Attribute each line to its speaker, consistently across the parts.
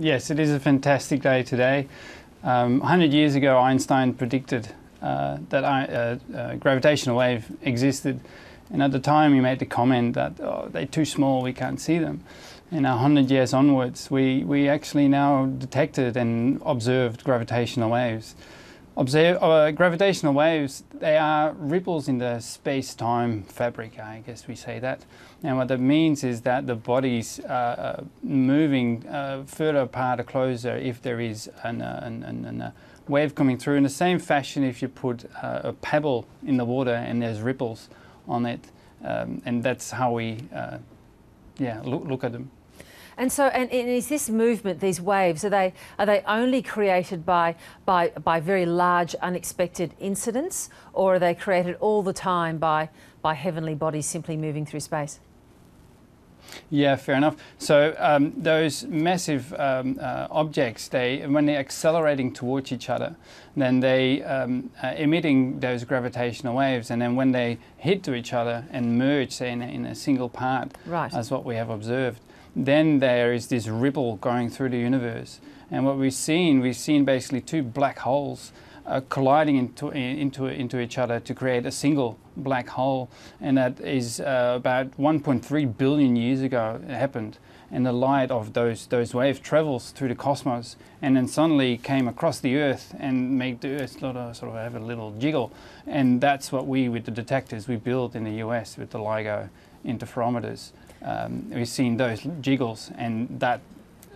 Speaker 1: Yes, it is a fantastic day today. Um, 100 years ago, Einstein predicted uh, that uh, uh, gravitational wave existed, and at the time he made the comment that oh, they're too small, we can't see them. And 100 years onwards, we, we actually now detected and observed gravitational waves. Observe, uh, gravitational waves, they are ripples in the space-time fabric, I guess we say that. And what that means is that the body's uh, uh, moving uh, further apart or closer if there is an, uh, an, an, an, a wave coming through. In the same fashion, if you put uh, a pebble in the water and there's ripples on it, um, and that's how we, yeah, look, look at them.
Speaker 2: And so, and, and, is this movement, these waves, are they are they only created by by by very large, unexpected incidents, or are they created all the time by by heavenly bodies simply moving through space?
Speaker 1: Yeah, fair enough. So um, those massive um, uh, objects, they when they're accelerating towards each other, then they um, uh, emitting those gravitational waves, and then when they hit to each other and merge, say in a, in a single part,
Speaker 2: right.
Speaker 1: as what we have observed, then there is this ripple going through the universe. And what we've seen, we've seen basically two black holes uh, colliding into, into, into each other to create a single black hole. And that is uh, about 1.3 billion years ago it happened. And the light of those, those waves travels through the cosmos and then suddenly came across the Earth and made the Earth sort of, sort of have a little jiggle. And that's what we, with the detectors we built in the US with the LIGO interferometers, um, we've seen those jiggles, and that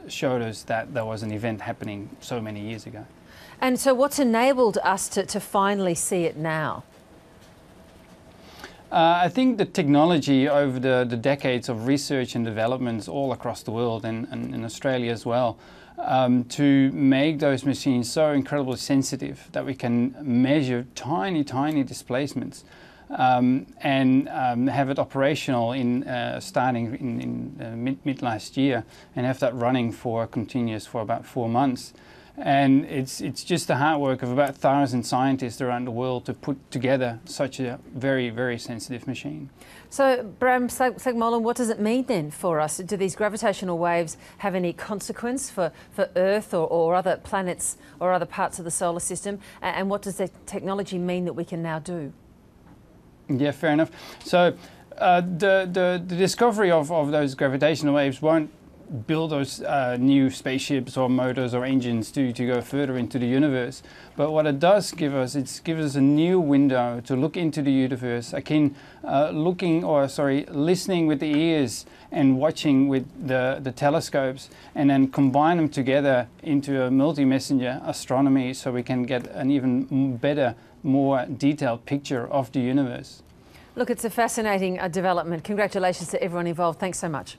Speaker 1: showed us that there was an event happening so many years ago.
Speaker 2: And so, what's enabled us to, to finally see it now?
Speaker 1: Uh, I think the technology over the, the decades of research and developments all across the world and, and in Australia as well, um, to make those machines so incredibly sensitive that we can measure tiny, tiny displacements um, and um, have it operational in uh, starting in, in uh, mid, mid, last year and have that running for continuous for about four months. And it's, it's just the hard work of about a thousand scientists around the world to put together such a very, very sensitive machine.
Speaker 2: So, Bram Slagmolen, what does it mean then for us? Do these gravitational waves have any consequence for, for Earth or, or other planets or other parts of the solar system? And what does the technology mean that we can now do?
Speaker 1: Yeah, fair enough. So uh, the, the, the discovery of, of those gravitational waves won't build those uh, new spaceships or motors or engines to, to go further into the universe. But what it does give us, it gives us a new window to look into the universe, akin uh, looking, or sorry, listening with the ears and watching with the, the telescopes, and then combine them together into a multi-messenger astronomy so we can get an even better more detailed picture of the universe.
Speaker 2: Look, it's a fascinating uh, development. Congratulations to everyone involved. Thanks so much.